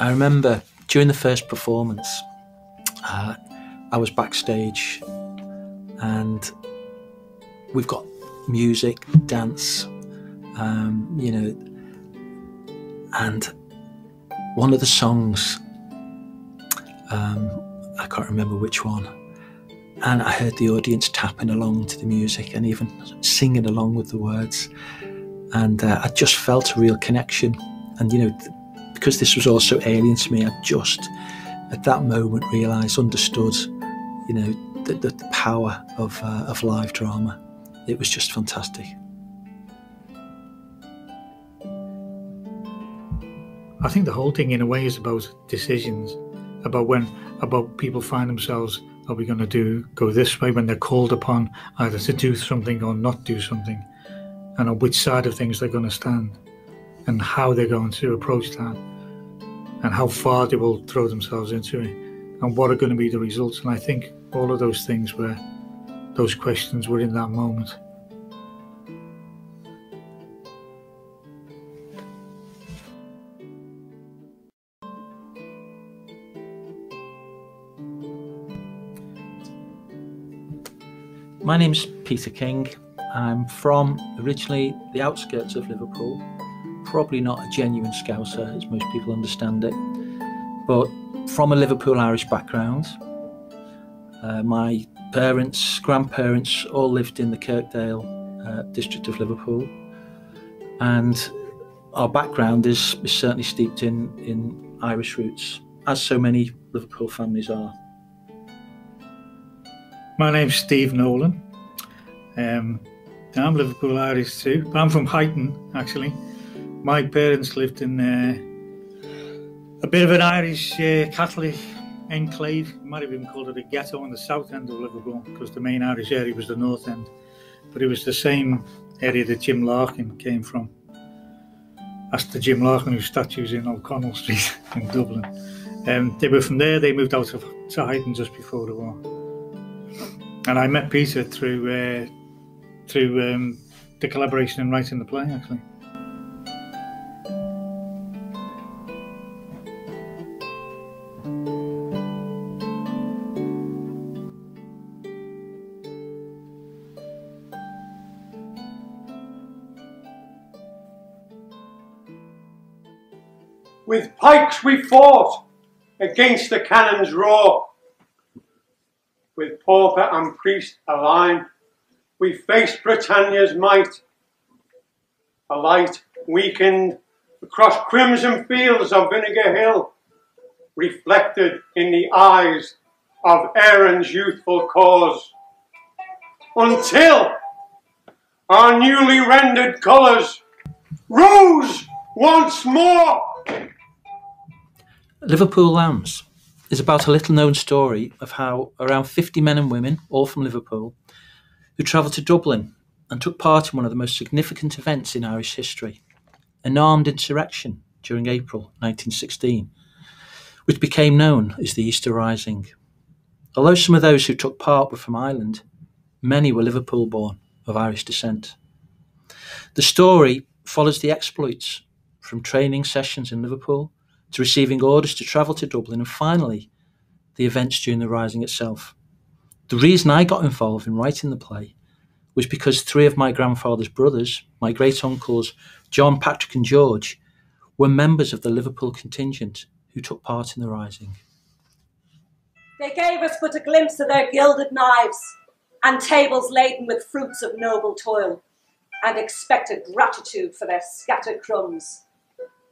I remember during the first performance, uh, I was backstage and we've got music, dance, um, you know, and one of the songs, um, I can't remember which one, and I heard the audience tapping along to the music and even singing along with the words, and uh, I just felt a real connection. And you know, because this was also alien to me, I just at that moment realised, understood, you know, the, the power of uh, of live drama. It was just fantastic. I think the whole thing, in a way, is about decisions, about when, about people find themselves, are we going to do go this way when they're called upon either to do something or not do something, and on which side of things they're going to stand, and how they're going to approach that, and how far they will throw themselves into it, and what are going to be the results. And I think all of those things were, those questions were in that moment. My name's Peter King. I'm from originally the outskirts of Liverpool. Probably not a genuine Scouser, as most people understand it, but from a Liverpool Irish background. Uh, my parents, grandparents all lived in the Kirkdale uh, district of Liverpool, and our background is, is certainly steeped in, in Irish roots, as so many Liverpool families are. My name's Steve Nolan. Um, I'm Liverpool Irish too, but I'm from Huyton actually. My parents lived in uh, a bit of an Irish uh, Catholic enclave. You might have even called it a ghetto on the south end of Liverpool because the main Irish area was the north end. But it was the same area that Jim Larkin came from. That's the Jim Larkin whose statue's in O'Connell Street in Dublin. Um, they were from there, they moved out of, to Huyton just before the war and I met Peter through uh, through um, the collaboration in writing the play, actually. With pikes we fought against the cannon's roar with pauper and priest aligned, we faced Britannia's might. A light weakened across crimson fields of Vinegar Hill, reflected in the eyes of Erin's youthful cause. Until our newly rendered colours rose once more. Liverpool Lambs is about a little known story of how around 50 men and women, all from Liverpool, who travelled to Dublin and took part in one of the most significant events in Irish history an armed insurrection during April 1916, which became known as the Easter Rising. Although some of those who took part were from Ireland, many were Liverpool born of Irish descent. The story follows the exploits from training sessions in Liverpool to receiving orders to travel to Dublin, and finally, the events during the Rising itself. The reason I got involved in writing the play was because three of my grandfather's brothers, my great uncles, John, Patrick, and George, were members of the Liverpool contingent who took part in the Rising. They gave us but a glimpse of their gilded knives and tables laden with fruits of noble toil, and expected gratitude for their scattered crumbs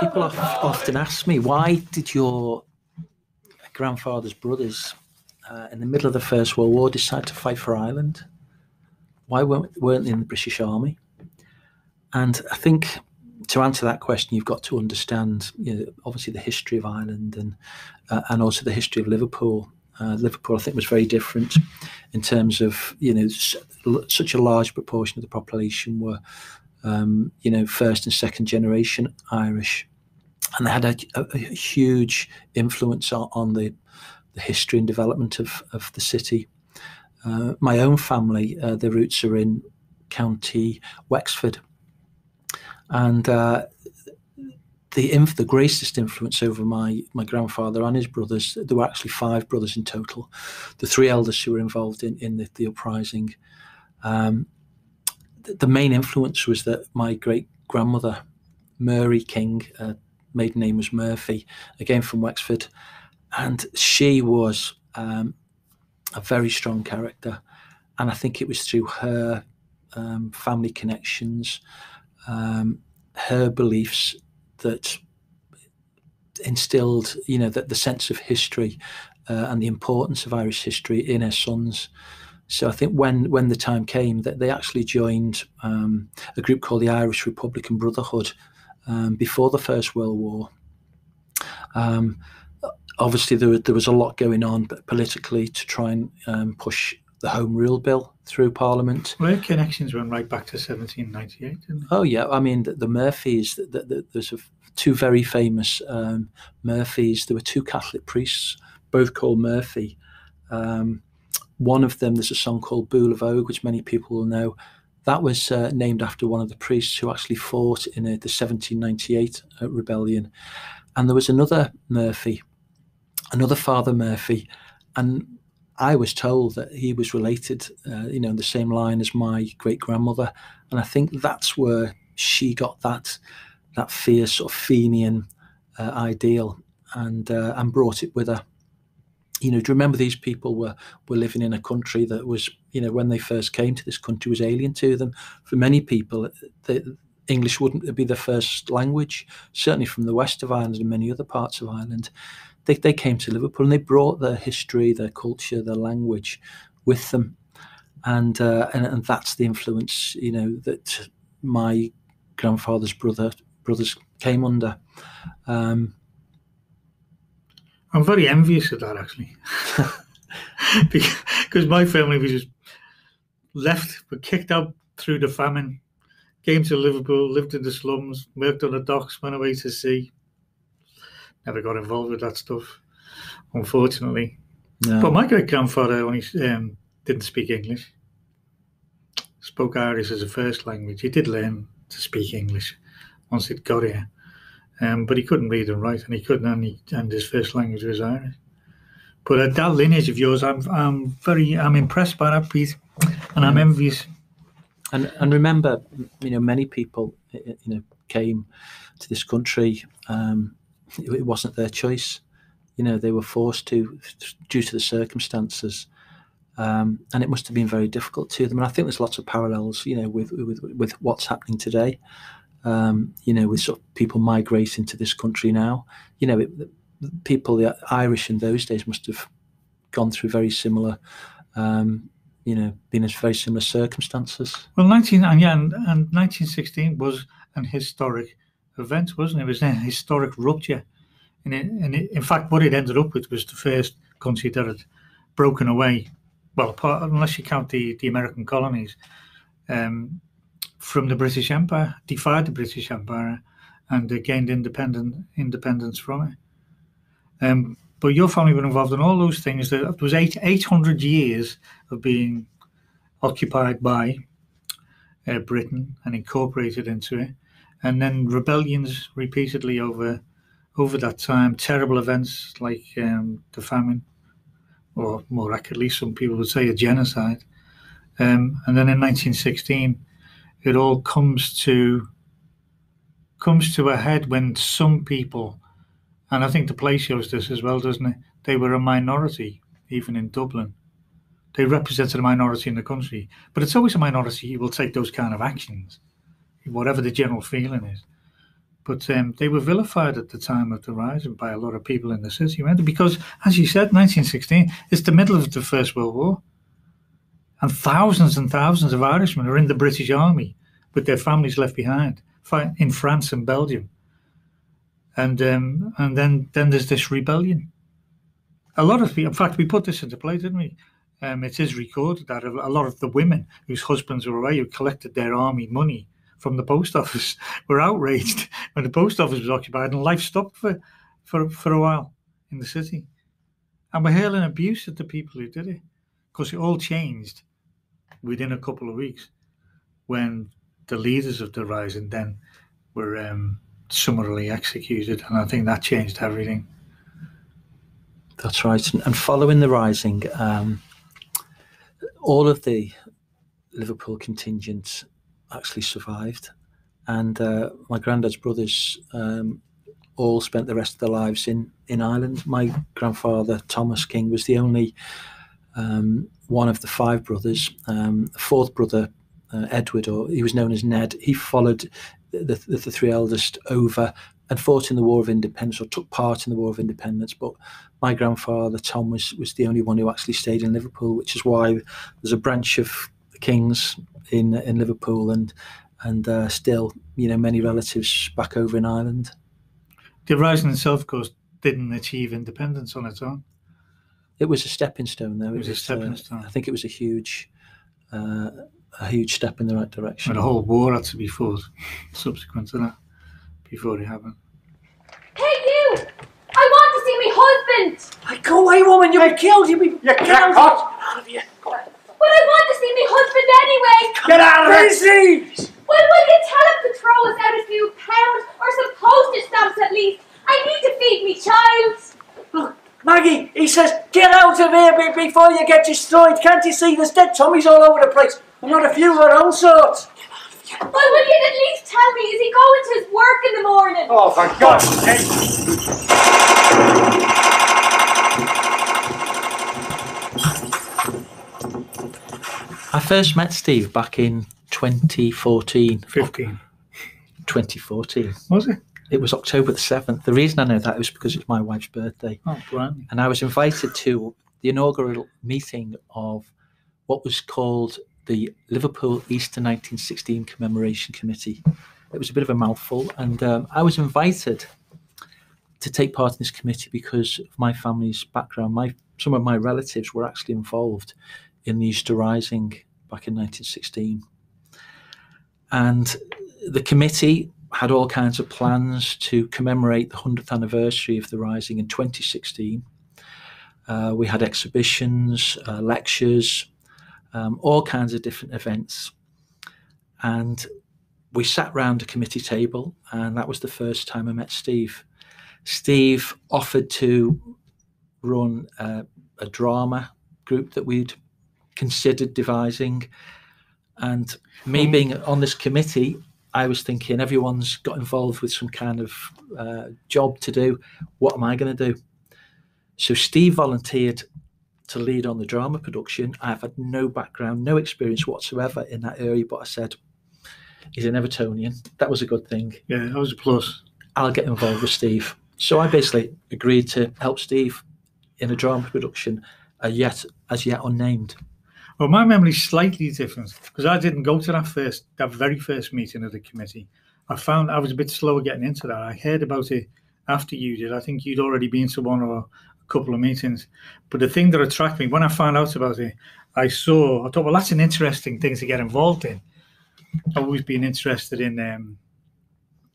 People often ask me, why did your grandfather's brothers uh, in the middle of the First World War decide to fight for Ireland? why weren't, weren't they in the British Army? And I think to answer that question, you've got to understand, you know, obviously the history of Ireland and uh, and also the history of Liverpool. Uh, Liverpool, I think, was very different in terms of you know such a large proportion of the population were um, you know first and second generation Irish, and they had a, a, a huge influence on, on the the history and development of of the city. Uh, my own family, uh, their roots are in County Wexford, and uh, the inf- the greatest influence over my my grandfather and his brothers. There were actually five brothers in total. The three eldest who were involved in in the, the uprising. Um, the, the main influence was that my great grandmother, Mary King, uh, maiden name was Murphy, again from Wexford, and she was um, a very strong character, and I think it was through her um, family connections, um, her beliefs that instilled, you know, that the sense of history uh, and the importance of Irish history in her sons. So I think when when the time came that they actually joined um, a group called the Irish Republican Brotherhood um, before the First World War. Um, obviously, there, there was a lot going on politically to try and um, push the Home Rule Bill through Parliament. Well, their connections went right back to 1798, didn't they? Oh yeah, I mean the, the Murphys. The, the, there's a, two very famous um, Murphys. There were two Catholic priests, both called Murphy. Um, one of them, there's a song called Boolavogue, which many people will know. That was uh, named after one of the priests who actually fought in uh, the 1798 uh, rebellion. And there was another Murphy, another Father Murphy, and I was told that he was related, uh, you know, in the same line as my great grandmother, and I think that's where she got that that fierce sort of Fenian uh, ideal and uh, and brought it with her. You know, do you remember these people were were living in a country that was, you know, when they first came to this country was alien to them. For many people, the, English wouldn't be their first language. Certainly from the west of Ireland and many other parts of Ireland they, they came to Liverpool and they brought their history, their culture, their language with them. And, uh, and and that's the influence, you know, that my grandfather's brother brothers came under. Um, I'm very envious of that actually, because my family was just left, but kicked out through the famine. Came to Liverpool, lived in the slums, worked on the docks, went away to sea, never got involved with that stuff, unfortunately. no. But my great grandfather only um, didn't speak English. Spoke Irish as a first language. He did learn to speak English once he'd got here, um, but he couldn't read and write, and he couldn't. And, he, and his first language was Irish. But uh, that lineage of yours, I'm, I'm very, I'm impressed by that, Pete, and I'm envious. and and remember, you know, many people, you know, came to this country. Um, it, wasn't their choice. You know, they were forced to due to the circumstances, um, and it must have been very difficult to them. And I think there's lots of parallels, you know, with with, with what's happening today. Um, you know, with sort of people migrating to this country now. You know, it, people, the Irish in those days must have gone through very similar, um, you know, been in very similar circumstances. Well, 19 and yeah, and, and 1916 was an historic event, wasn't it? It was a historic rupture, and, it, and it, in fact, what it ended up with was the first country that had broken away. Well, apart, unless you count the the American colonies, um, from the British Empire, defied the British Empire, and uh, gained independent independence from it. Um, but your family were involved in all those things. It was eight eight hundred years of being occupied by uh, Britain and incorporated into it, and then rebellions repeatedly over over that time. Terrible events like um, the famine, or more accurately, some people would say a genocide. Um, and then in 1916, it all comes to comes to a head when some people, and I think the play shows this as well, doesn't it? They were a minority, even in Dublin. They represented a minority in the country, but it's always a minority who will take those kind of actions, whatever the general feeling is. But um, they were vilified at the time of the rising by a lot of people in the city? Because, as you said, 1916 is the middle of the First World War. And thousands and thousands of Irishmen are in the British Army with their families left behind in France and Belgium. And um, and then then there's this rebellion. A lot of people, in fact, we put this into play, didn't we? Um, it is recorded that a lot of the women whose husbands were away, who collected their army money from the post office, were outraged when the post office was occupied and life stopped for, for, for a while in the city. And we're hurling abuse at the people who did it because it all changed within a couple of weeks when the leaders of the rising then were um, summarily executed. And I think that changed everything. That's right. And following the rising, um, all of the Liverpool contingent actually survived, and uh, my granddad's brothers um, all spent the rest of their lives in in Ireland. My grandfather Thomas King was the only um, one of the five brothers. Um, the fourth brother, uh, Edward, or he was known as Ned, he followed the, the, the three eldest over and fought in the War of Independence or took part in the War of Independence. But my grandfather Tom was was the only one who actually stayed in Liverpool, which is why there's a branch of Kings in in Liverpool and and uh, still you know many relatives back over in Ireland. The rising in of course, didn't achieve independence on its own. It was a stepping stone, though. It was, it was a stepping uh, stone. I think it was a huge. Uh, a huge step in the right direction. And a whole war had to be fought subsequent to that before it happened. Hey, you! I want to see my husband! I go away, woman, you'll be killed, you'll be you killed. out of here. But I want to see my husband anyway! Get out of here! Well, will you tell him to throw us out a few pounds or some postage stamps at least? I need to feed me child. Look, Maggie, he says, get out of here before you get destroyed. Can't you see there's dead Tommies all over the place? And not a few of our own sort. Well, will you at least tell me, is he going to his work in the morning? Oh, for God's sake! I first met Steve back in 2014. 15. 2014. Was it? It was October the 7th. The reason I know that was because it's my wife's birthday. Oh, right. And I was invited to the inaugural meeting of what was called the Liverpool Easter 1916 Commemoration Committee. It was a bit of a mouthful, and um, I was invited to take part in this committee because of my family's background. My some of my relatives were actually involved in the Easter Rising back in 1916, and the committee had all kinds of plans to commemorate the 100th anniversary of the Rising in 2016. Uh, we had exhibitions, uh, lectures, um, all kinds of different events. And we sat round a committee table, and that was the first time I met Steve. Steve offered to run a, a drama group that we'd considered devising. And me hmm. being on this committee, I was thinking everyone's got involved with some kind of uh, job to do. What am I going to do? So Steve volunteered to lead on the drama production. I've had no background, no experience whatsoever in that area, but I said, he's an Evertonian. That was a good thing. Yeah, that was a plus. I'll get involved with Steve. So I basically agreed to help Steve in a drama production, uh, yet as yet unnamed. Well, my memory's slightly different because I didn't go to that first, that very first meeting of the committee. I found I was a bit slower getting into that. I heard about it after you did. I think you'd already been to one or a couple of meetings. But the thing that attracted me when I found out about it, I saw, I thought, well, that's an interesting thing to get involved in. I've always been interested in, um,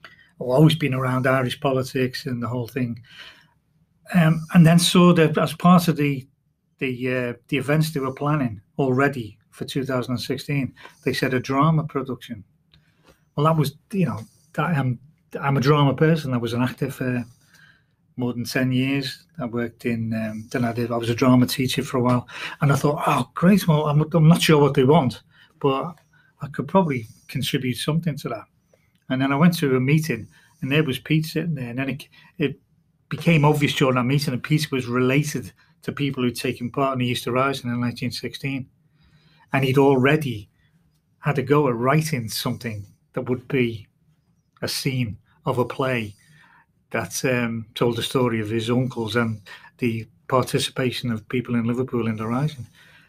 I've always been around Irish politics and the whole thing. Um, and then saw that as part of the the uh, the events they were planning already for 2016, they said a drama production. Well, that was you know that I'm I'm a drama person. I was an actor for more than 10 years. I worked in, um, then I did, I was a drama teacher for a while. And I thought, oh, great. Well, I'm, I'm not sure what they want, but I could probably contribute something to that. And then I went to a meeting and there was Pete sitting there. And then it, it became obvious during that meeting that Pete was related to people who'd taken part in the Easter Rising in 1916. And he'd already had a go at writing something that would be a scene of a play that um, told the story of his uncles and the participation of people in Liverpool in the Rising.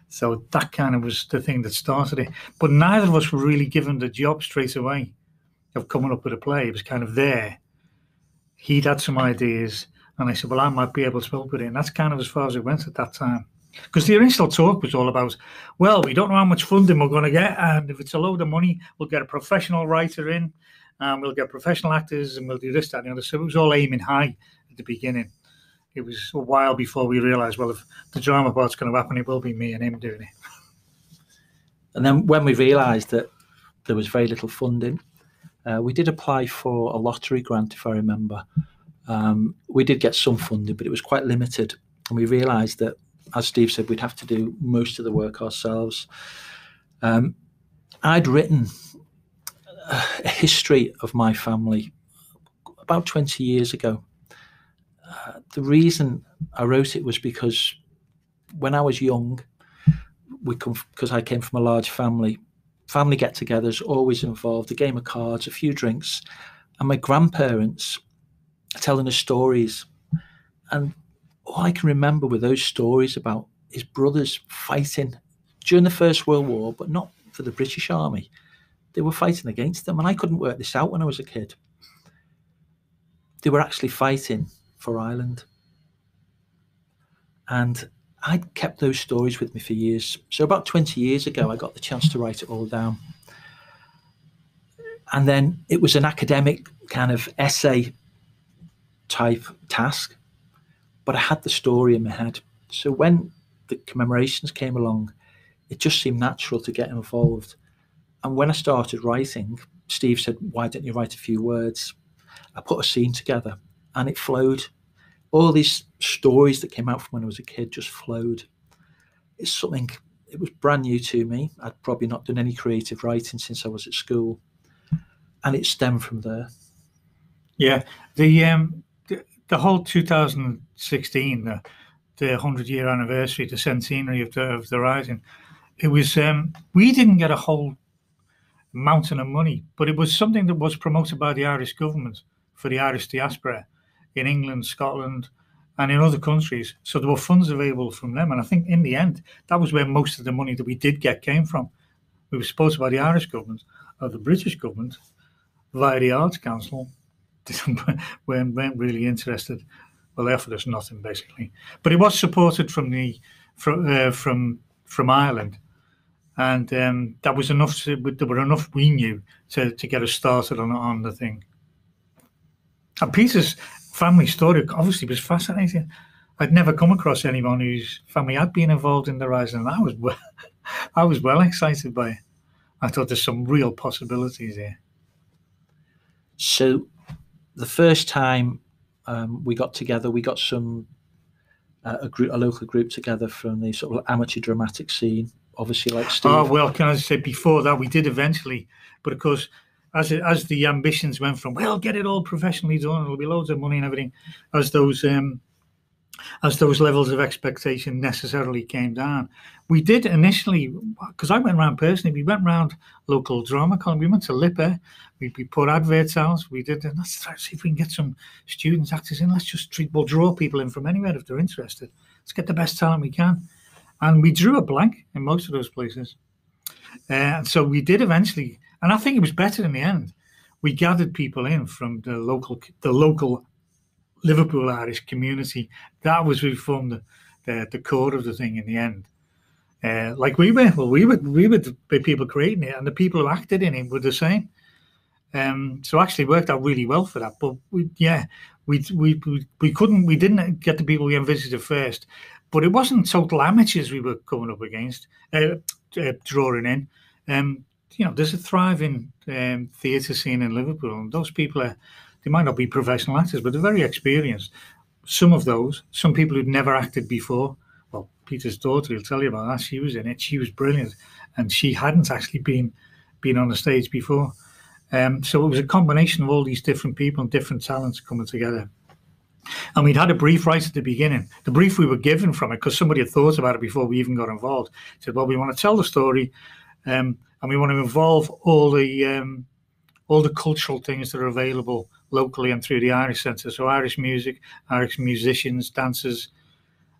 So that kind of was the thing that started it. But neither of us were really given the job straight away of coming up with a play. It was kind of there. He'd had some ideas, and I said, "Well, I might be able to help with it." And that's kind of as far as it went at that time. Because the initial talk was all about, well, we don't know how much funding we're going to get, and if it's a load of money, we'll get a professional writer in, and we'll get professional actors, and we'll do this, that, and the other. So it was all aiming high at the beginning. It was a while before we realised, well, if the drama part's going to happen, it will be me and him doing it. And then when we realised that there was very little funding, uh, we did apply for a lottery grant, if I remember. Um, we did get some funding, but it was quite limited. And we realised that, as Steve said, we'd have to do most of the work ourselves. Um, I'd written a history of my family about 20 years ago. Uh, the reason I wrote it was because when I was young, we come because I came from a large family. Family get-togethers always involved a game of cards, a few drinks, and my grandparents telling us stories. And all I can remember were those stories about his brothers fighting during the First World War, but not for the British Army. They were fighting against them, and I couldn't work this out when I was a kid. They were actually fighting for Ireland. And I'd kept those stories with me for years. So about 20 years ago, I got the chance to write it all down. And then it was an academic kind of essay type task, but I had the story in my head. So when the commemorations came along, it just seemed natural to get involved. And when I started writing, Steve said, Why don't you write a few words? I put a scene together and it flowed. All these stories that came out from when I was a kid just flowed. It's something, it was brand new to me. I'd probably not done any creative writing since I was at school. And it stemmed from there. Yeah, the um, the, whole 2016, the the hundred year anniversary, the centenary of the of the rising, it was um, we didn't get a whole mountain of money, but it was something that was promoted by the Irish government for the Irish diaspora in England, Scotland, and in other countries. So there were funds available from them, and I think in the end that was where most of the money that we did get came from. We were supported by the Irish government or the British government via the Arts Council. weren't, weren't really interested. Well, they offered us nothing basically, but it was supported from the from uh, from from Ireland, and um, that was enough. To, there were enough we knew to, to get us started on on the thing. And Peter's family story obviously was fascinating. I'd never come across anyone whose family had been involved in the rise, and I was well, I was well excited by it. I thought there's some real possibilities here. So, the first time um, we got together, we got some uh, a group, a local group together from the sort of amateur dramatic scene. Obviously, like Steve. Oh well, can I say before that we did eventually, but of course, as it, as the ambitions went from well, get it all professionally done, it'll be loads of money and everything, as those um, as those levels of expectation necessarily came down. We did initially, because I went around personally, we went around local drama con. We went to LIPA, we, we put adverts out. We did, let's try to see if we can get some students, actors in. Let's just treat, we'll draw people in from anywhere if they're interested. Let's get the best talent we can. And we drew a blank in most of those places. Uh, and so we did eventually, and I think it was better in the end. We gathered people in from the local, the local Liverpool Irish community. That was we formed the, the, core of the thing in the end. Uh, like we were, well, we were we were the people creating it, and the people who acted in it were the same. Um, so actually worked out really well for that. But we, yeah, we, we we couldn't, we didn't get the people we envisaged first. But it wasn't total amateurs we were coming up against, uh, uh, drawing in. Um, you know, there's a thriving um, theatre scene in Liverpool, and those people are they might not be professional actors, but they're very experienced. Some of those, some people who'd never acted before. Well, Peter's daughter, he'll tell you about that. She was in it. She was brilliant, and she hadn't actually been been on the stage before. Um, so it was a combination of all these different people and different talents coming together. And we'd had a brief right at the beginning. The brief we were given from it, because somebody had thought about it before we even got involved, said, "Well, we want to tell the story, um, and we want to involve all the um, all the cultural things that are available locally and through the Irish Centre. So Irish music, Irish musicians, dancers.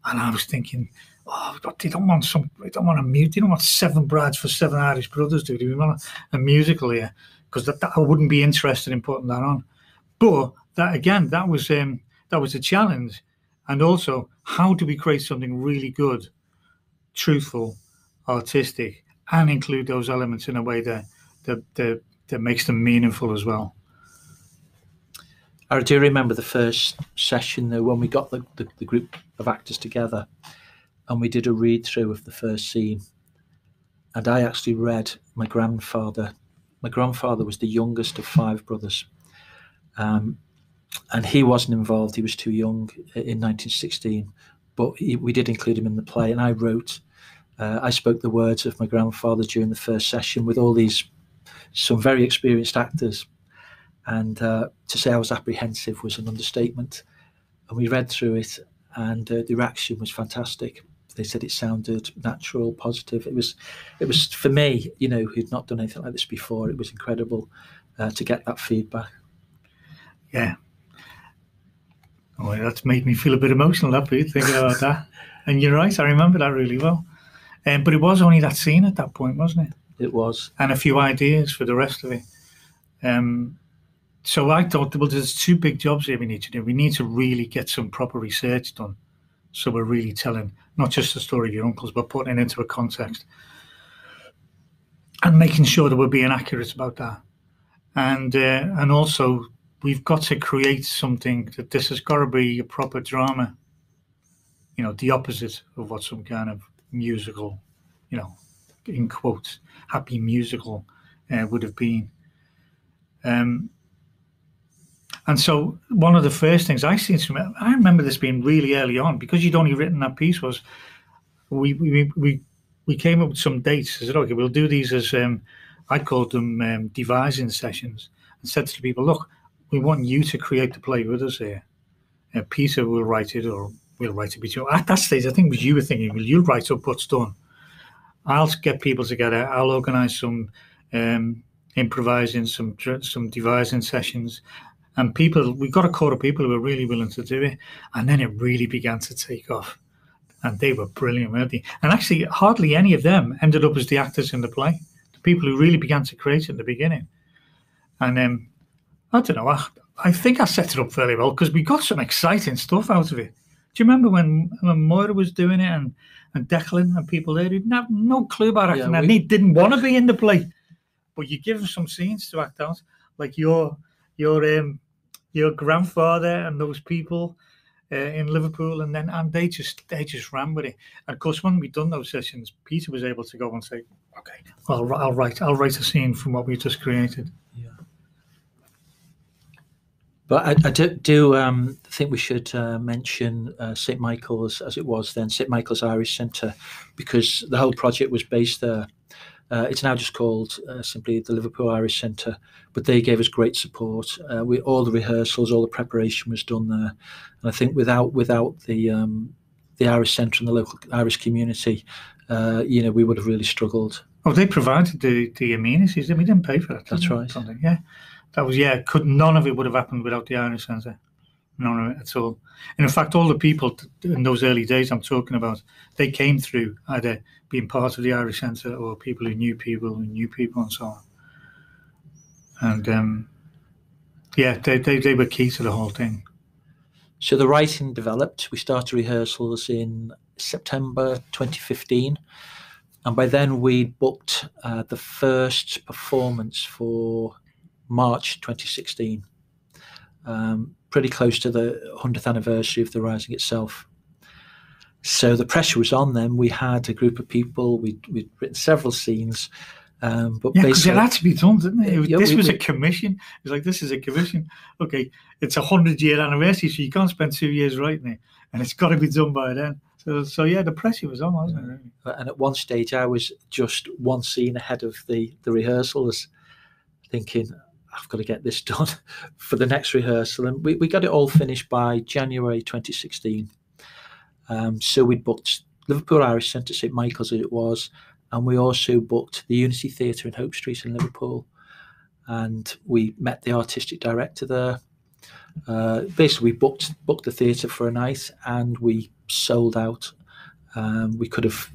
And I was thinking, oh, God, they don't want some, they don't want a mute, they don't want seven brides for seven Irish brothers, do they? We want a, a musical here because that, that, I wouldn't be interested in putting that on. But that again, that was um, that was a challenge, and also how do we create something really good, truthful, artistic, and include those elements in a way that that that, that makes them meaningful as well. I do remember the first session though when we got the, the, the group of actors together and we did a read through of the first scene. And I actually read my grandfather. My grandfather was the youngest of five brothers. Um, and he wasn't involved, he was too young in 1916. But he, we did include him in the play, and I wrote, uh, I spoke the words of my grandfather during the first session with all these, some very experienced actors and uh, to say I was apprehensive was an understatement. And we read through it, and uh, the reaction was fantastic. They said it sounded natural, positive. It was, it was for me, you know, who'd not done anything like this before. It was incredible uh, to get that feedback. Yeah. Oh, that's made me feel a bit emotional. That bit thinking about that. And you're right. I remember that really well. Um, but it was only that scene at that point, wasn't it? It was. And a few ideas for the rest of it. Um, so I thought, well, there's two big jobs here we need to do. We need to really get some proper research done. So we're really telling not just the story of your uncles, but putting it into a context and making sure that we're being accurate about that. And uh, and also we've got to create something that this has got to be a proper drama. You know, the opposite of what some kind of musical, you know, in quotes, happy musical uh, would have been. Um, and so one of the first things I seen, I remember this being really early on because you'd only written that piece was we we we, we came up with some dates. I said, okay, we'll do these as um, I called them um, devising sessions, and said to people, look, we want you to create the play with us here. Uh, Peter will write it, or we'll write it between. At that stage, I think was you were thinking, well, you'll write up what's done. I'll get people together. I'll organise some um, improvising, some some devising sessions, and people we got a core of people who were really willing to do it and then it really began to take off. And they were brilliant weren't they? And actually hardly any of them ended up as the actors in the play. The people who really began to create it in the beginning. And um, i don't know I, I think i set it up fairly well because we got some exciting stuff out of it. Do you remember when, when Moira was doing it and, and Declan and people there who didn't have no clue about acting yeah, we... and they didn't want to be in the play? But you give them some scenes to act out like your your um, your grandfather and those people uh, in Liverpool, and then and they just they just ran with it. And of course, when we done those sessions, Peter was able to go and say, "Okay, well, I'll write I'll write a scene from what we just created." Yeah. But I, I do, do um, think we should uh, mention uh, St Michael's, as it was then, St Michael's Irish Centre, because the whole project was based there. Uh, it's now just called uh, simply the Liverpool Irish Centre, but they gave us great support. Uh, we all the rehearsals, all the preparation was done there, and I think without without the um, the Irish Centre and the local Irish community, uh, you know, we would have really struggled. Oh, they provided the the amenities. We didn't pay for that. That's right. Something, yeah. That was yeah. Could none of it would have happened without the Irish Centre. None of it at all. And in fact, all the people in those early days I'm talking about, they came through either being part of the Irish Centre or people who knew people who knew people and so on. And um, yeah, they, they, they were key to the whole thing. So the writing developed. We started rehearsals in September 2015. And by then we'd booked uh, the first performance for March 2016, um, pretty close to the 100th anniversary of the Rising itself. So the pressure was on them. We had a group of people. We'd, we'd written several scenes. Um, but yeah, because it had to be done, didn't it? it yeah, this we, was a commission. It's like this is a commission. Okay, it's a hundred year anniversary, so you can't spend two years writing it, and it's got to be done by then. So, so yeah, the pressure was on, wasn't it? Really? And at one stage, I was just one scene ahead of the the rehearsals, thinking I've got to get this done for the next rehearsal, and we, we got it all finished by January 2016. Um, so we booked Liverpool Irish Centre, St Michael's as it was, and we also booked the Unity Theatre in Hope Street in Liverpool. And we met the artistic director there. Uh, basically, we booked booked the theatre for a night, and we sold out. Um, we could have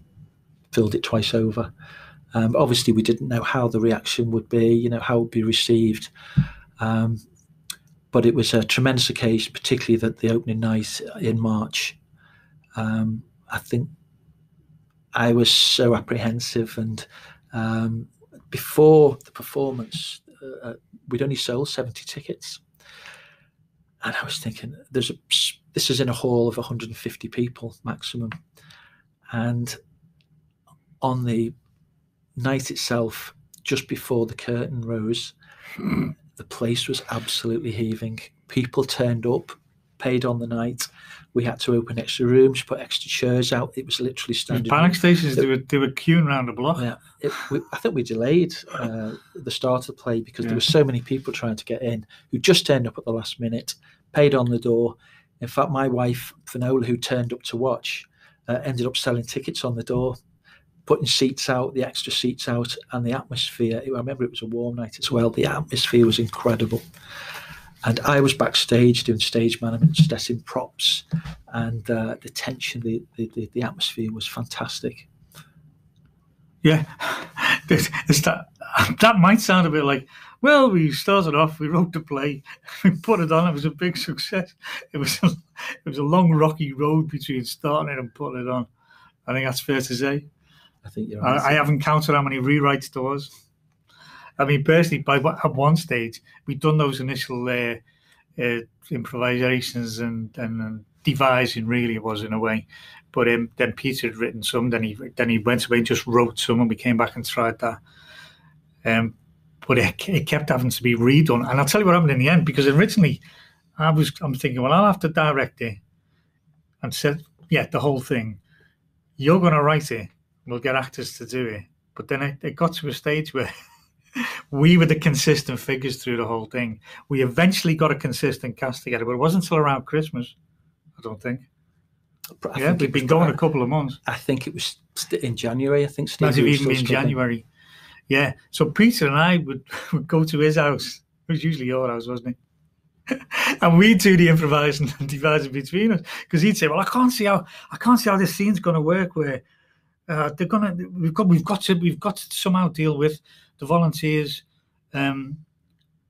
filled it twice over. Um, obviously, we didn't know how the reaction would be, you know, how it would be received. Um, but it was a tremendous occasion, particularly that the opening night in March. Um, I think I was so apprehensive, and um, before the performance, uh, uh we'd only sold seventy tickets, and I was thinking, "There's a this is in a hall of 150 people maximum," and on the night itself, just before the curtain rose, the place was absolutely heaving. People turned up, paid on the night. We had to open extra rooms, put extra chairs out. It was literally standing. Panic stations, they were they were queuing around the block. Yeah, it, we, I think we delayed uh, the start of the play because yeah. there were so many people trying to get in who just turned up at the last minute, paid on the door. In fact, my wife Finola, who turned up to watch, uh, ended up selling tickets on the door putting seats out, the extra seats out, and the atmosphere. I remember it was a warm night as well. The atmosphere was incredible. And I was backstage doing stage management, setting props, and uh, the tension, the, the, the atmosphere was fantastic. Yeah, that, that might sound a bit like, well, we started off, we wrote the play, we put it on, it was a big success. It was a, it was a long, rocky road between starting it and putting it on. I think that's fair to say. I think you're. I, I haven't counted how many rewrites there was. I mean, personally, by at one stage, we'd done those initial uh, uh, improvisations and, and, and, devising. Really, it was in a way. But um, then Peter had written some. Then he then he went away and just wrote some, and we came back and tried that. Um, but it, it kept having to be redone. And I'll tell you what happened in the end because originally, I was I'm thinking, well, I'll have to direct it, and said, yeah, the whole thing. You're going to write it, we'll get actors to do it. But then it, it got to a stage where we were the consistent figures through the whole thing. We eventually got a consistent cast together, but it wasn't until around Christmas, I don't think. I yeah, think we've been going a couple of months. I think it was in January. I think Steve might have even been in January. Yeah. So Peter and I would, would go to his house. It was usually your house, wasn't it? and we'd do the improvising and devising between us because he'd say, "Well, I can't see how I can't see how this scene's going to work where uh, they're gonna we've got we've got to we've got to somehow deal with the volunteers um,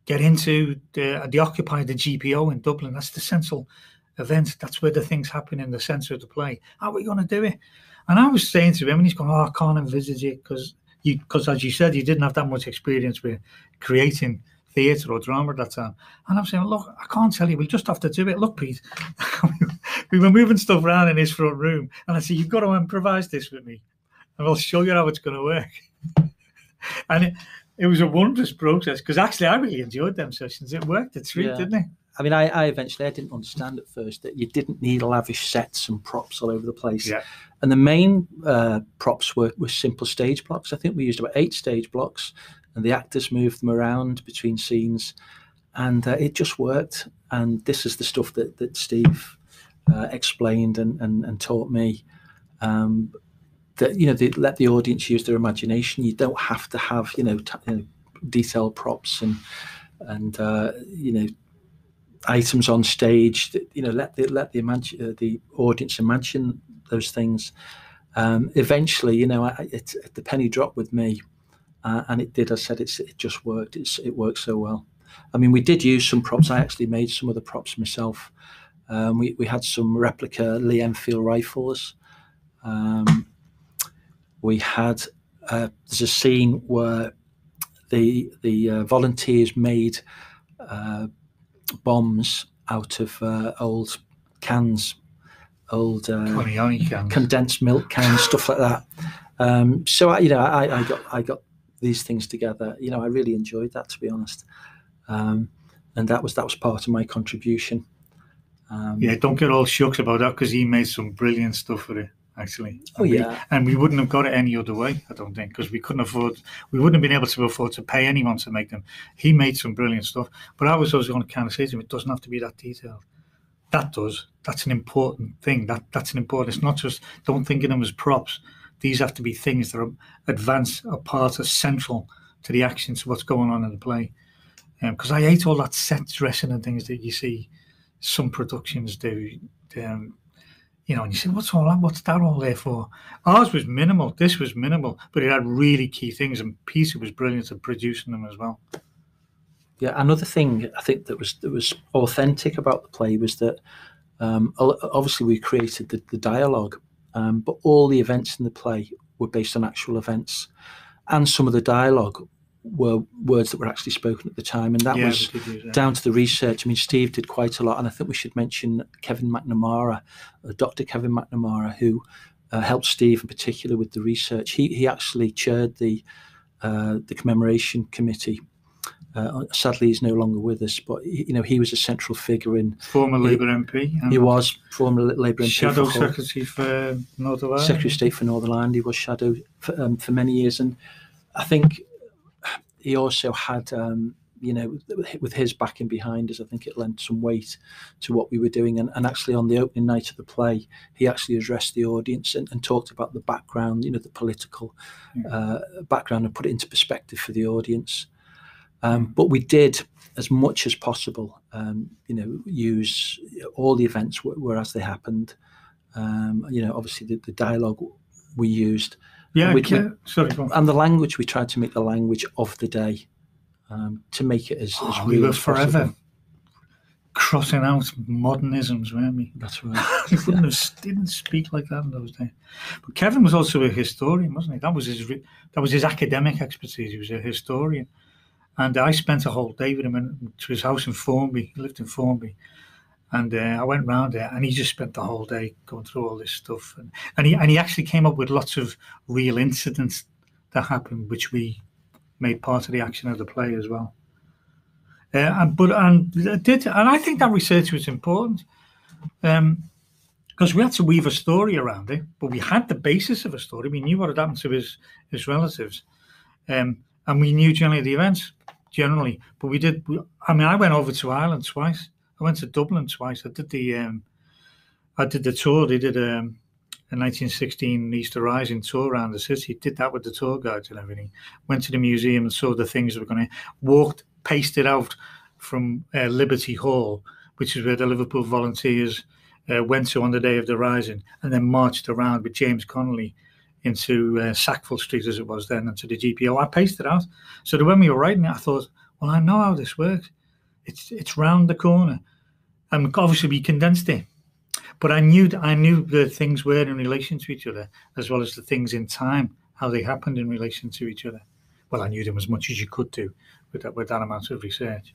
get into the the occupy the GPO in Dublin. That's the central event. That's where the things happen in the centre of the play. How are we going to do it? And I was saying to him, and he's going, "Oh, I can't envisage it because you because as you said, you didn't have that much experience with creating." theatre or drama at that time. And I'm saying, look, I can't tell you. We'll just have to do it. Look, Pete, we were moving stuff around in his front room, and I said, "You've got to improvise this with me, and I'll show you how it's going to work." and it, it was a wondrous process because actually I really enjoyed them sessions. It worked. It's treat, yeah. didn't it? I mean, I, I, eventually I didn't understand at first that you didn't need lavish sets and props all over the place. Yeah. And the main uh, props were, were simple stage blocks. I think we used about eight stage blocks, and the actors moved them around between scenes, and uh, it just worked. And this is the stuff that that Steve uh, explained and, and, and taught me um, that you know they let the audience use their imagination. You don't have to have you know, t- you know detailed props and and uh, you know items on stage. That, you know let the let the imagine uh, the audience imagine those things. Um, eventually, you know, I, it, the penny dropped with me, uh, and it did. I said it's, it just worked. It's, it worked so well. I mean, we did use some props. I actually made some of the props myself. Um, we, we had some replica Lee Enfield rifles. Um, we had uh, there's a scene where the the uh, volunteers made uh, bombs out of uh, old cans, old uh, cans. condensed milk cans, stuff like that. Um, so I, you know, I, I, got I got these things together. You know, I really enjoyed that to be honest, um, and that was that was part of my contribution. Um, yeah, don't get all shucks about that because he made some brilliant stuff for it. Actually, oh and yeah, we, and we wouldn't have got it any other way. I don't think because we couldn't afford, we wouldn't have been able to afford to pay anyone to make them. He made some brilliant stuff, but I was always going to kind of say to him, it doesn't have to be that detailed. That does. That's an important thing. That that's an important. It's not just don't think of them as props. These have to be things that are advanced, a part, are central to the action, to what's going on in the play. Because um, I hate all that set dressing and things that you see some productions do. Um, you know, and you say, what's all that? What's that all there for? Ours was minimal. This was minimal, but it had really key things, and Peter was brilliant at producing them as well. Yeah, another thing I think that was that was authentic about the play was that um, obviously we created the, the dialogue, um, but all the events in the play were based on actual events, and some of the dialogue were words that were actually spoken at the time, and that Yeah, was that. down to the research. I mean, Steve did quite a lot, and I think we should mention Kevin McNamara, uh, Dr. Kevin McNamara, who uh, helped Steve in particular with the research. He he actually chaired the uh, the commemoration committee. Uh, sadly, he's no longer with us, but you know he was a central figure in. Former He- Labour MP. He was former Labour MP, Shadow for Secretary for Northern Ireland. Secretary of State for Northern Ireland. He was shadow for, um, for many years, and I think he also had, um, you know, with his backing behind us, I think it lent some weight to what we were doing. And, and actually, on the opening night of the play, he actually addressed the audience and, and talked about the background, you know, the political uh, background, and put it into perspective for the audience. Um, but we did as much as possible, um, you know, use all the events were, were as they happened. Um, you know, obviously the, the dialogue we used Yeah, we- Ke- sorry, go on. and the language we tried to make the language of the day um, to make it as, as Oh, real we were as forever possible. crossing out modernisms, weren't we? That's right. he wouldn't have, didn't speak like that in those days. But Kevin was also a historian, wasn't he? That was his that was his academic expertise. He was a historian, and I spent a whole day with him in, to his house in Formby. He lived in Formby, and uh, I went round there, and he just spent the whole day going through all this stuff, and, and he and he actually came up with lots of real incidents that happened, which we made part of the action of the play as well. Uh, and but and did, and I think that research was important. Um, because we had to weave a story around it, but we had the basis of a story. We knew what had happened to his his relatives, um, and we knew generally the events generally. But we did. I mean, I went over to Ireland twice. I went to Dublin twice. I did the um, I did the tour. They did um, a 1916 Easter Rising tour around the city. Did that with the tour guides and everything. Went to the museum and saw the things that were going to walked, it out from uh, Liberty Hall, which is where the Liverpool Volunteers uh, went to on the day of the rising, and then marched around with James Connolly into uh, Sackville Street, as it was then, and to the GPO. I it out. So that when we were writing it, I thought, well, I know how this works. It's it's round the corner, and obviously we condensed it. But I knew I knew the things were in relation to each other, as well as the things in time, how they happened in relation to each other. Well, I knew them as much as you could do with that with that amount of research.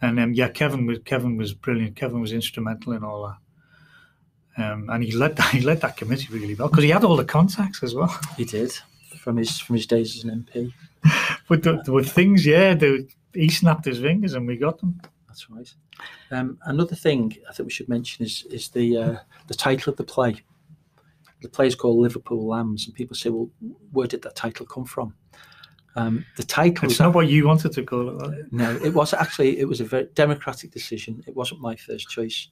And um, yeah, Kevin was Kevin was brilliant. Kevin was instrumental in all that. Um, and he led that he led that committee really well because he had all the contacts as well. He did from his from his days as an MP. But the, there were things, yeah, the, he snapped his fingers and we got them. That's right. Um, another thing I think we should mention is is the uh, the title of the play. The play is called Liverpool Lambs, and people say, "Well, where did that title come from?" Um, the title It's not what you wanted to call it. it? No, it was actually it was a very democratic decision. It wasn't my first choice,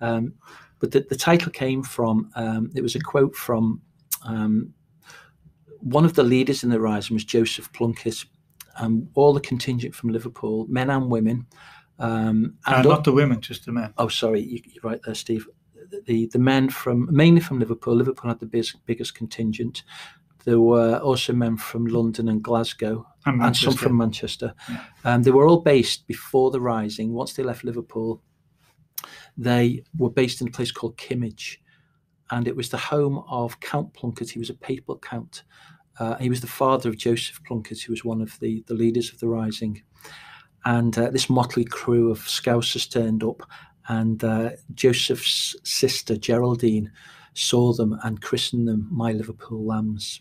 um, but the, the title came from um, it was a quote from um, one of the leaders in the rising was Joseph Plunkett. Um, all the contingent from Liverpool, men and women, um, Uh, and not the women, just the men. oh sorry, you, you're right there, Steve. The the men from mainly from Liverpool. Liverpool had the biggest, biggest contingent. There were also men from London and Glasgow, And and some from Manchester. Yeah. Um, they were all based before the Rising. Once they left Liverpool, they were based in a place called Kimmage, and it was the home of Count Plunkett. He was a papal count. Uh, he was the father of Joseph Plunkett, who was one of the, the leaders of the Rising. And uh, this motley crew of Scousers turned up, and uh, Joseph's sister Geraldine saw them and christened them My Liverpool Lambs.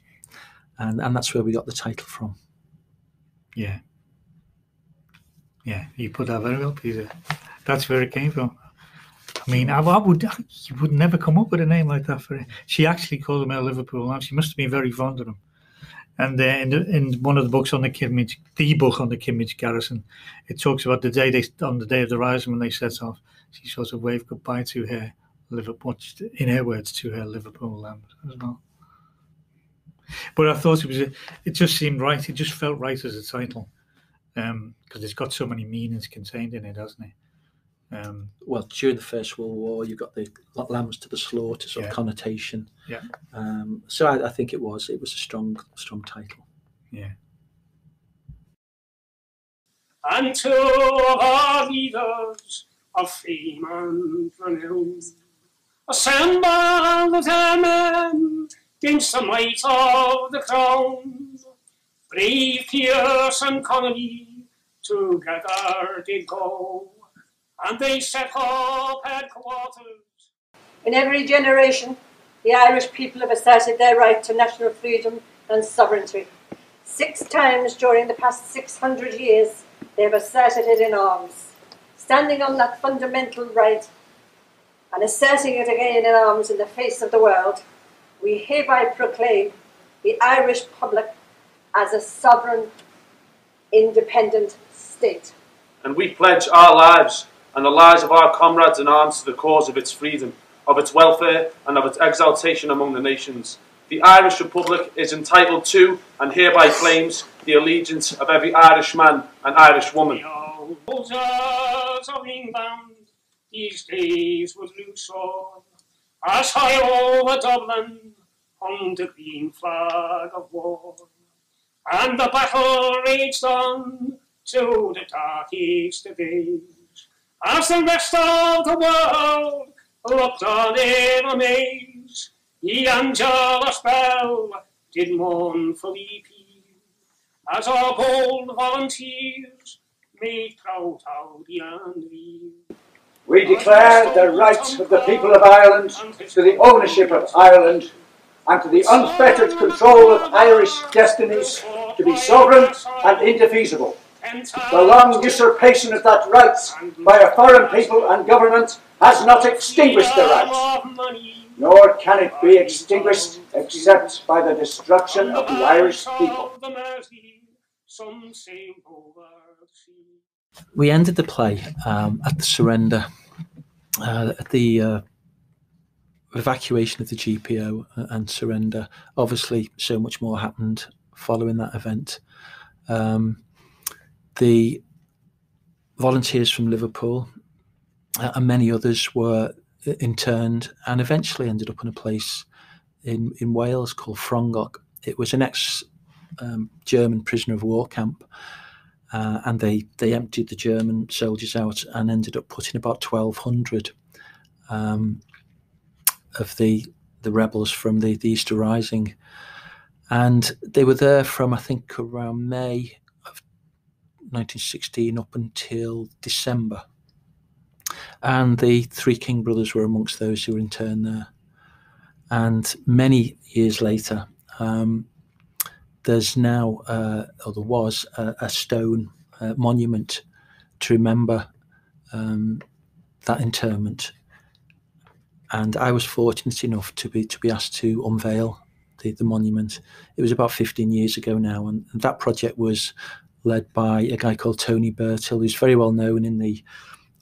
And, and that's where we got the title from. Yeah. Yeah, you put that very well, Peter. That's where it came from. I mean, I, I would, you would never come up with a name like that for it. She actually called him a Liverpool lamb. She must have been very fond of him. And uh, in, the, in one of the books on the Kimmage, the book on the Kimmage garrison, it talks about the day they, on the day of the rising when they set off, she sort of waved goodbye to her Liverpool, in her words, to her Liverpool lambs as well. But I thought it was, it just seemed right. It just felt right as a title because it's got so many meanings contained in it, hasn't it? Um, well, during the First World War, you've got the lambs to the slaughter sort Yeah. of connotation. Yeah. Um, so I, I think it was it was a strong strong title. yeah. and to our leaders of fame and renown. Assemble the men against the might of the crown. Brave Pearse and Connolly together did go, and they set up headquarters. In every generation, the Irish people have asserted their right to national freedom and sovereignty. Six times during the past 600 years, they have asserted it in arms. Standing on that fundamental right and asserting it again in arms in the face of the world, we hereby proclaim the Irish public as a sovereign, independent state. and we pledge our lives and the lives of our comrades in arms to the cause of its freedom, of its welfare, and of its exaltation among the nations. The Irish Republic is entitled to and hereby claims the allegiance of every Irish man and Irish woman. The old soldiers of England these days would lose on, as high over Dublin hung the green flag of war. And the battle raged on to the dark age of days, as the rest of the world looked on in amaze. The Angelus bell did mournfully peal, as our bold volunteers made proud and Wheel. We declare the rights of the people of Ireland to the ownership of Ireland and to the unfettered control of Irish destinies to be sovereign and indefeasible. The long usurpation of that right by a foreign people and government has not extinguished the right, nor can it be extinguished except by the destruction of the Irish people. Some say over the sea. We ended the play um, at the surrender, uh, at the uh, evacuation of the GPO and surrender. Obviously, so much more happened following that event. Um, the volunteers from Liverpool uh, and many others were interned and eventually ended up in a place in, in Wales called Frongoch. It was an ex um, German prisoner of war camp. Uh, and they, they emptied the German soldiers out and ended up putting about 1,200 um, of the the rebels from the, the Easter Rising. And they were there from, I think, around May 1916 up until December. And the three King brothers were amongst those who were interned there. And many years later, um, there's now, uh, or there was, a, a stone uh, monument to remember um, that interment. And I was fortunate enough to be to be asked to unveil the, the monument. It was about 15 years ago now, and, and that project was led by a guy called Tony Birtill, who's very well known in the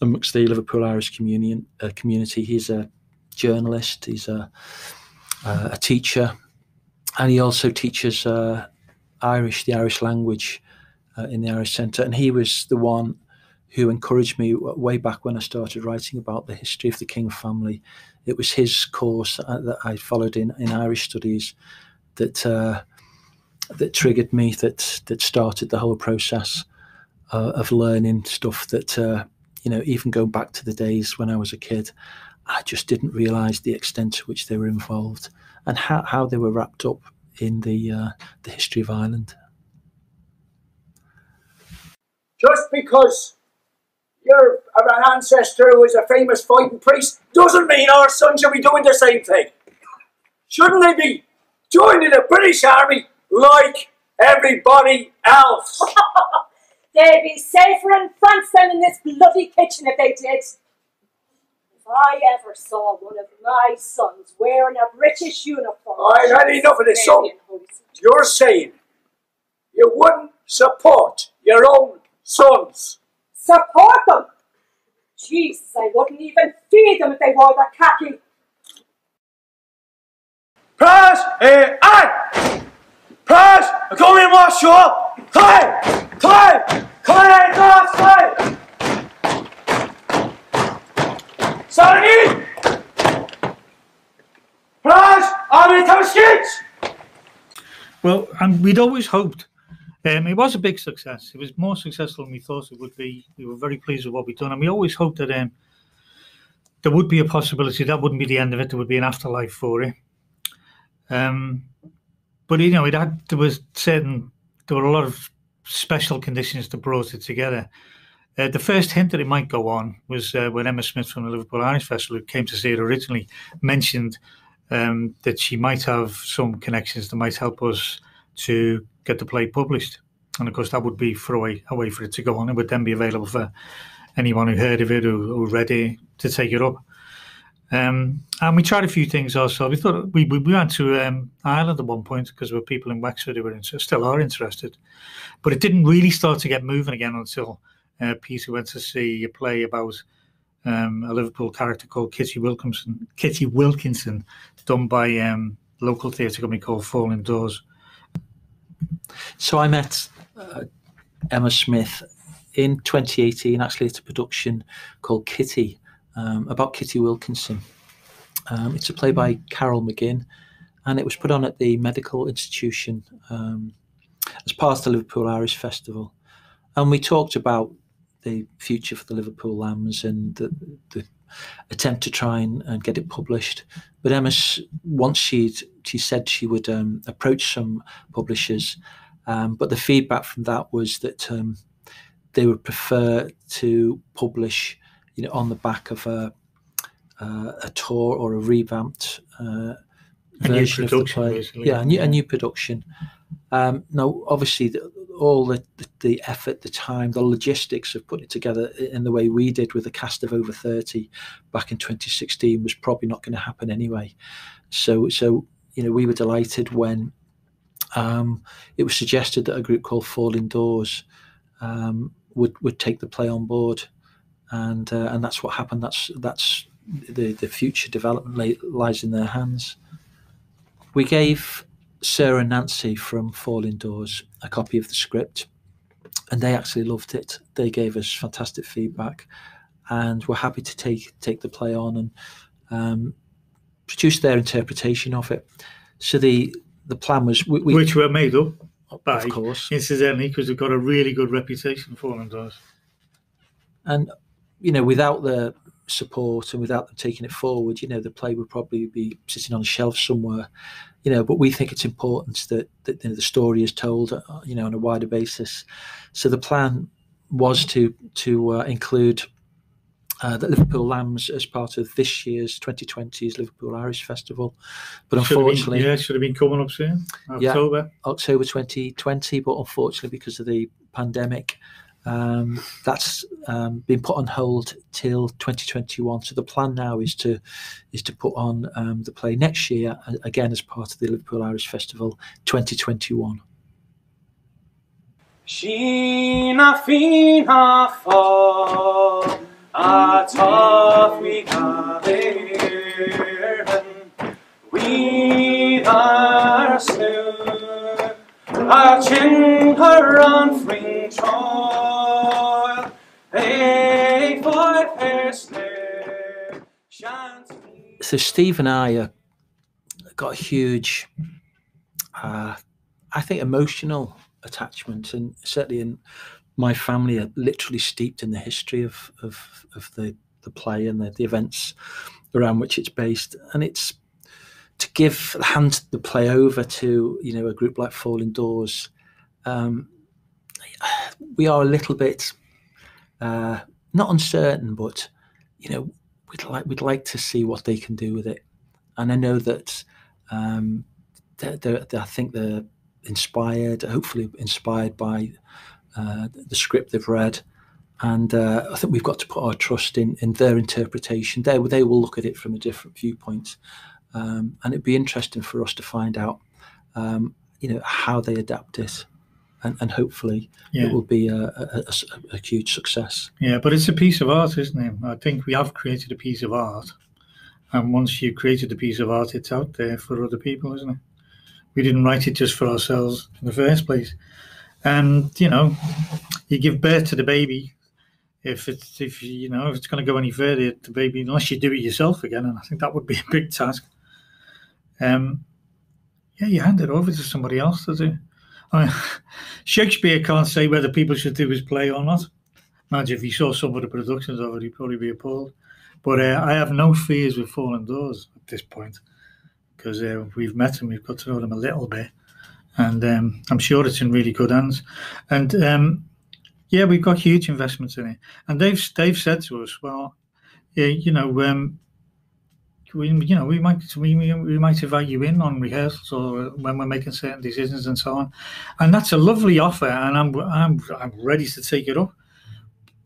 amongst the Liverpool Irish communion, uh, community. He's a journalist, he's a, uh, a teacher, and he also teaches uh, Irish, the Irish language uh, in the Irish Centre. And he was the one who encouraged me way back when I started writing about the history of the King family. It was his course uh, that I followed in, in Irish studies that uh, that triggered me, that that started the whole process uh, of learning stuff that uh, you know, even going back to the days when I was a kid, I just didn't realise the extent to which they were involved and how, how they were wrapped up in the uh, the history of Ireland. Just because you're an ancestor was a famous fighting priest doesn't mean our son should be doing the same thing. Shouldn't they be joining the British Army like everybody else? They'd be safer in France than in this bloody kitchen if they did. If I ever saw one of my sons wearing a British uniform, I've had enough of this, son. Maybe in Holy City. You're saying you wouldn't support your own sons. Support them! Jesus, I wouldn't even feed them if they wore the khaki. Press, eh, aye! Pass! Kom in mars, ja! Kai! Clay! Kai, Kai, Kai! Sarni! Pass! Amit Tavskic! Well, and we'd always hoped. Um, it was a big success. It was more successful than we thought it would be. We were very pleased with what we'd done, and we always hoped that um, there would be a possibility that wouldn't be the end of it. There would be an afterlife for it. Um, but you know, it had there was certain there were a lot of special conditions that brought it together. Uh, the first hint that it might go on was uh, when Emma Smith from the Liverpool Irish Festival, who came to see it originally, mentioned um, that she might have some connections that might help us to get the play published. And of course, that would be for a way, a way for it to go on. It would then be available for anyone who heard of it or who read it to take it up. Um, and we tried a few things also. We thought we, we, we went to um, Ireland at one point because there were people in Wexford who were still are interested. But it didn't really start to get moving again until uh, Peter went to see a play about um, a Liverpool character called Kitty Wilkinson, Kitty Wilkinson, done by um, local theatre company called Falling Doors. So I met uh, Emma Smith in 2018, actually, at a production called Kitty um, about Kitty Wilkinson. Um, it's a play by Carol McGinn, and it was put on at the Medical Institution um, as part of the Liverpool Irish Festival. And we talked about the future for the Liverpool Lambs and the, the attempt to try and, and, get it published. But Emma, once she she said she would um, approach some publishers, um, but the feedback from that was that um, they would prefer to publish, you know, on the back of a uh, a tour or a revamped uh, version of the play. Basically. Yeah, a new, a new production. Um, now, obviously, the, all the, the effort, the time, the logistics of putting it together in the way we did with a cast of over 30 back in 2016 was probably not going to happen anyway. So, so you know, we were delighted when um, it was suggested that a group called Falling Doors um, would would take the play on board, and uh, and that's what happened. That's that's the the future development lay, lies in their hands. We gave Sarah and Nancy from Falling Doors a copy of the script, and they actually loved it. They gave us fantastic feedback, and were happy to take take the play on and um, produce their interpretation of it. So the the plan was we, we, which were made up by, of course, incidentally, because we've got a really good reputation. Falling Doors, and you know, without the support and without them taking it forward, you know, the play would probably be sitting on a shelf somewhere, you know. But we think it's important that that you know, the story is told, uh, you know, on a wider basis. So the plan was to to uh, include uh, the Liverpool Lambs as part of this year's 2020's Liverpool Irish Festival. But Should have been- unfortunately, yeah, should have been coming up soon, Yeah. October. October 2020, but unfortunately, because of the pandemic, um, that's um, been put on hold till 2021. So the plan now is to is to put on um, the play next year again as part of the Liverpool Irish Festival 2021. Sheena fina fa a toff we gairn we a chin her hair snare so Steve and I uh, got a huge, uh, I think, emotional attachment, and certainly in my family are literally steeped in the history of of, of the the play and the, the events around which it's based, and it's to give hand the play over to you know a group like Falling Doors. Um, we are a little bit uh, not uncertain, but you know we'd like we'd like to see what they can do with it. And I know that um, they're, they're, I think they're inspired, hopefully inspired by uh, the script they've read. And uh, I think we've got to put our trust in in their interpretation. They they will look at it from a different viewpoint, um, and it'd be interesting for us to find out, um, you know, how they adapt it, and, and hopefully Yeah. it will be a, a, a- a huge success. Yeah, but it's a piece of art, isn't it? I think we have created a piece of art, and once you've created a piece of art, it's out there for other people, isn't it? We didn't write it just for ourselves in the first place, and you know, you give birth to the baby. If it's if you know if it's going to go any further, the baby unless you do it yourself again, and I think that would be a big task. Um, yeah, you hand it over to somebody else to do. I mean, Shakespeare can't say whether people should do his play or not. Imagine if he saw some of the productions of it, he'd probably be appalled. But uh, I have no fears with Falling Doors at this point because uh, we've met them, we've got to know them a little bit, and um, I'm sure it's in really good hands. And um, yeah, we've got huge investments in it, and they've they've said to us, well, yeah, you know, um, we you know we might we, we might invite you in on rehearsals or when we're making certain decisions and so on, and that's a lovely offer, and I'm I'm I'm ready to take it up.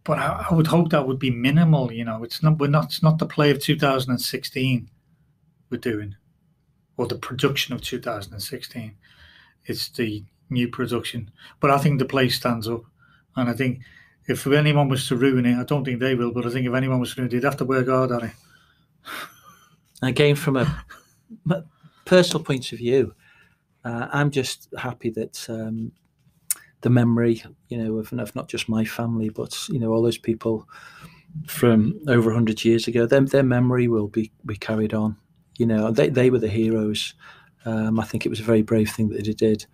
But I, I would hope that would be minimal. You know, it's not we're not it's not the play of 2016 we're doing, or the production of 2016. It's the new production. But I think the play stands up, and I think if anyone was to ruin it, I don't think they will. But I think if anyone was to ruin it, they'd have to work hard on it. Again, from a personal point of view, uh, I'm just happy that um, the memory, you know, of, of not just my family, but you know, all those people from over 100 years ago, their, their memory will be, be carried on. You know, they, they were the heroes. Um, I think it was a very brave thing that they did.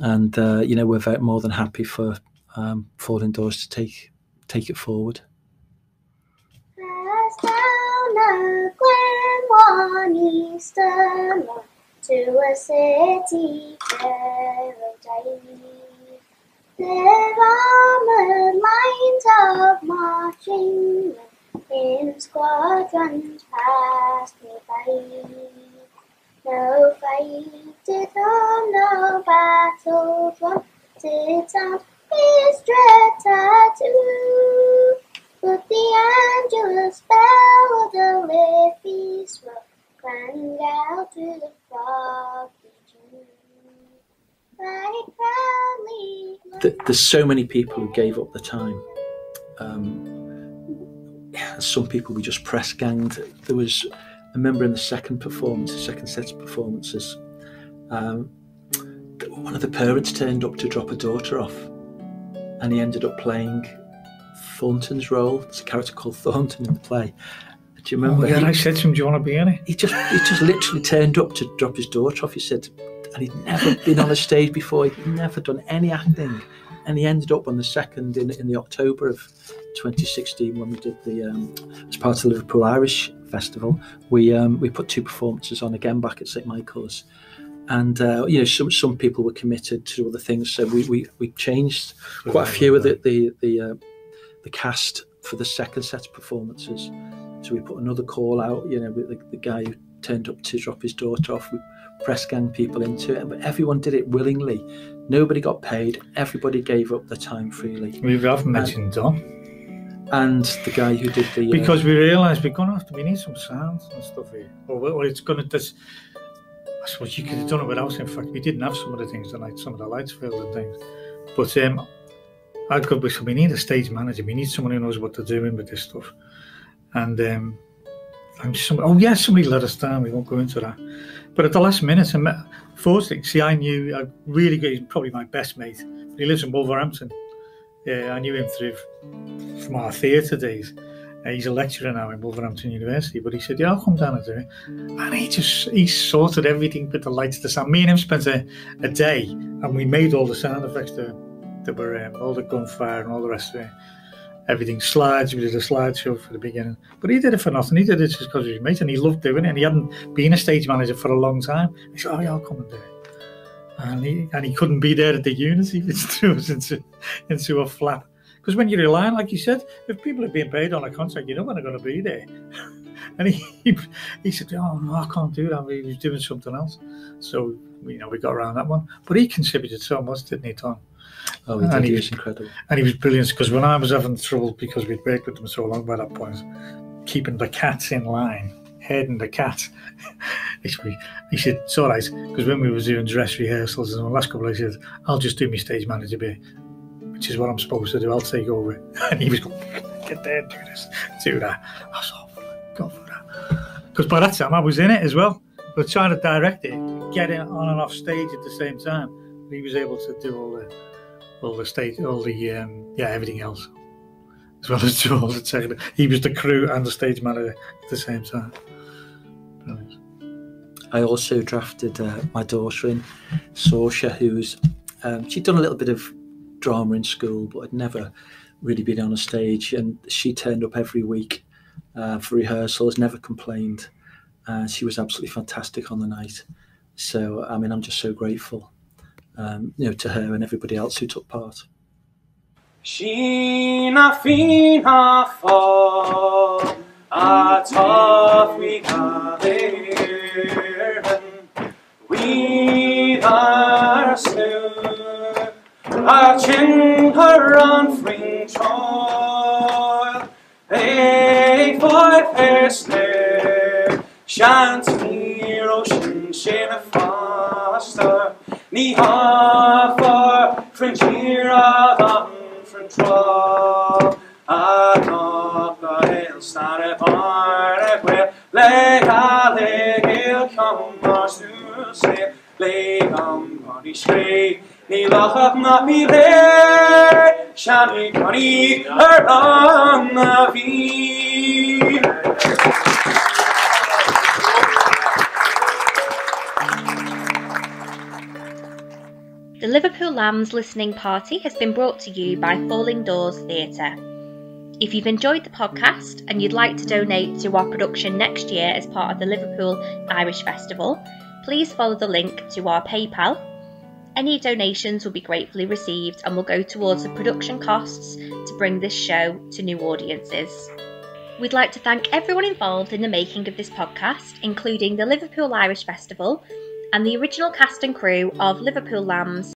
And, uh, you know, we're more than happy for um, Falling Doors to take take it forward. Glen one eastern to a city paradise. There armored lines of marching men in squadrons passed me by. No fight did on, no battle won, sits on his dread tattoo. But the angelus bell of the lit feast rang out to the froggy June. Proudly There's so many people who gave up the time. Um, some people we just press ganged. There was a member in the second performance, the second set of performances. Um, one of the parents turned up to drop a daughter off, and he ended up playing Thornton's role. There's a character called Thornton in the play. Do you Oh, remember? yeah, He- I said to him, "Do you want to be in it?" he just he just literally turned up to drop his daughter off. He said, and he'd never been on a stage before. He'd never done any acting, and he ended up on the second in in the October of 2016 when we did the um, as part of the Liverpool Irish Festival. We um, we put two performances on again back at St Michael's. And uh, you know, some some people were committed to other things, so we we, we changed quite a few of the the the, uh, the cast for the second set of performances. So we put another call out, you know, with the, the guy who turned up to drop his daughter off. We press gang people into it, but everyone did it willingly. Nobody got paid. Everybody gave up their time freely. We haven't mentioned Don And the guy who did the uh, because we realised we're gonna have to. We need some sounds and stuff here, or, or it's gonna. This, I suppose you could have done it without. In fact, we didn't have some of the things tonight. Some of the lights failed and things, but um, So we need a stage manager. We need someone who knows what they're doing with this stuff. And um, I'm some, oh yeah, somebody let us down. We won't go into that. But at the last minute, I met Forstick. See, I knew I really good. He's probably my best mate. He lives in Wolverhampton. Yeah, I knew him through from our theatre days. Uh, he's a lecturer now in Wolverhampton University. But he said, "Yeah, I'll come down and do it." And he just he sorted everything with the lights, the sound. Me and him spent a, a day, and we made all the sound effects that, that were um, all the gunfire and all the rest of it everything slides. We did a slideshow for the beginning, but he did it for nothing. He did it just because he was mate and he loved doing it. And he hadn't been a stage manager for a long time. He said, "Oh yeah, I'll come and do it." And he and he couldn't be there at the Unity, which threw us into into a flap. Because when you're on, like you said, if people are being paid on a contract, you know when they're going to be there. and he, he he said, "Oh no, I can't do that." He was doing something else, so you know we got around that one. But he contributed so much, didn't he, Tom? Oh, he and He was incredible. And he was brilliant because when I was having trouble because we'd worked with them so long by that point, keeping the cats in line, heading the cat. he said, it's all right. Because when we were doing dress rehearsals and the last couple of said, I'll just do my stage manager bit, which is what I'm supposed to do. I'll take over. And he was going, get there, do this, do that. I was all, go for that. Because by that time I was in it as well. But trying to direct it, get it on and off stage at the same time. He was able to do all the all the stage, all the um, yeah, everything else, as well as all the. He was the crew and the stage manager at the same time. Brilliant. I also drafted uh, my daughter in, Sorsha, who's um, she'd done a little bit of drama in school, but had never really been on a stage. And she turned up every week uh, for rehearsals, never complained. Uh, she was absolutely fantastic on the night. So, I mean, I'm just so grateful, um, you know, to her and everybody else who took part. Sheena fina fa a tough we we are soon a chin her on fring choil a five hairs there. Shant near ocean shin a faster ni ha for fringera on control. A knock a hail started on a quail. Lay a leg hill come mars to say. Lay um body straight. Ni lock up not me there. Shanty bunny her on the V. The Liverpool Lambs listening party has been brought to you by Falling Doors Theatre. If you've enjoyed the podcast and you'd like to donate to our production next year as part of the Liverpool Irish Festival, please follow the link to our PayPal. Any donations will be gratefully received and will go towards the production costs to bring this show to new audiences. We'd like to thank everyone involved in the making of this podcast, including the Liverpool Irish Festival and the original cast and crew of Liverpool Lambs